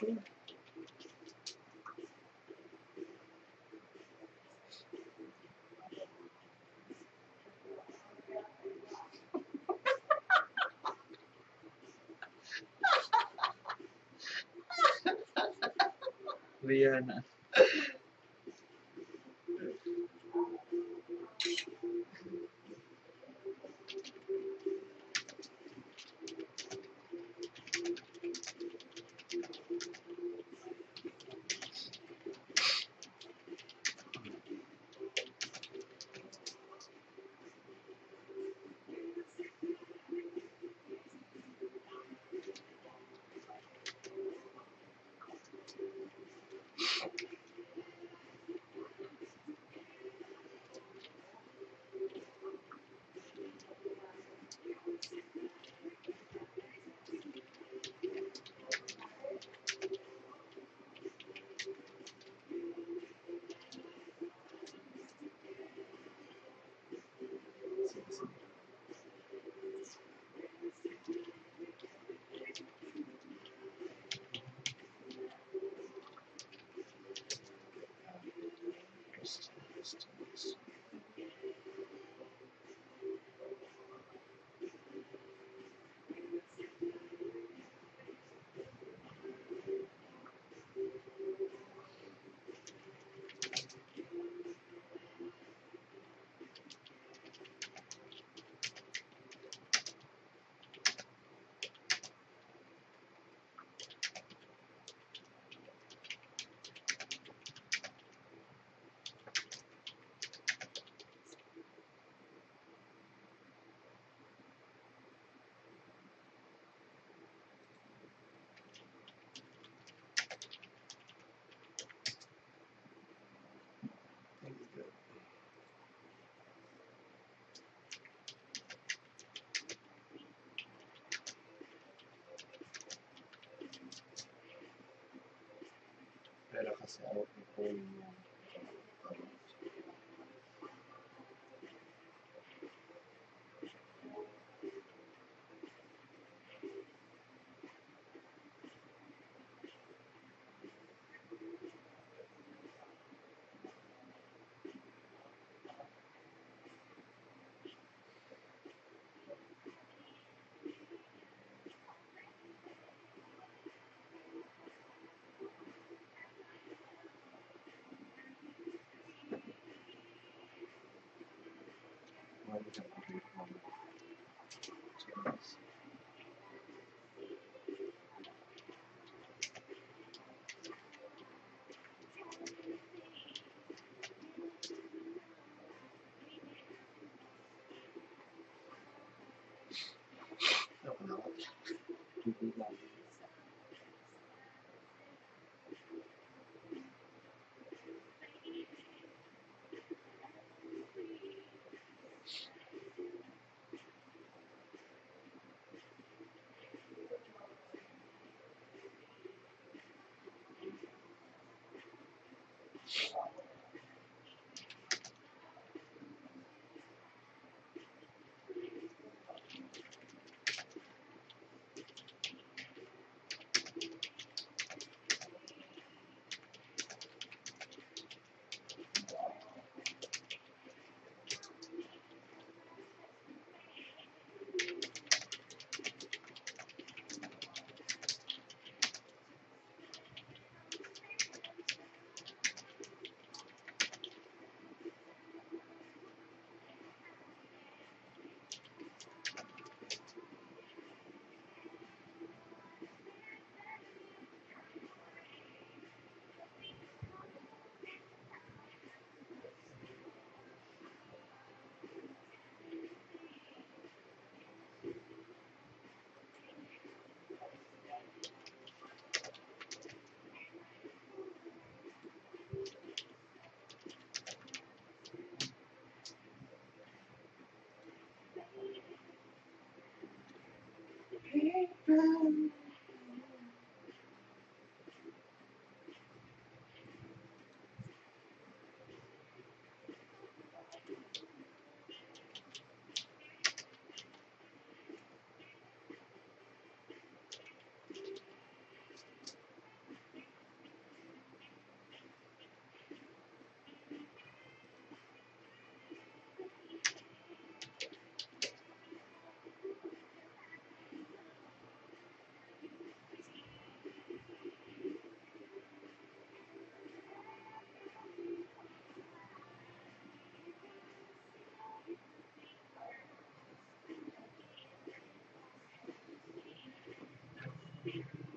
Sure. Liana. Think Pero kasi out na Na. Hindi lang. you.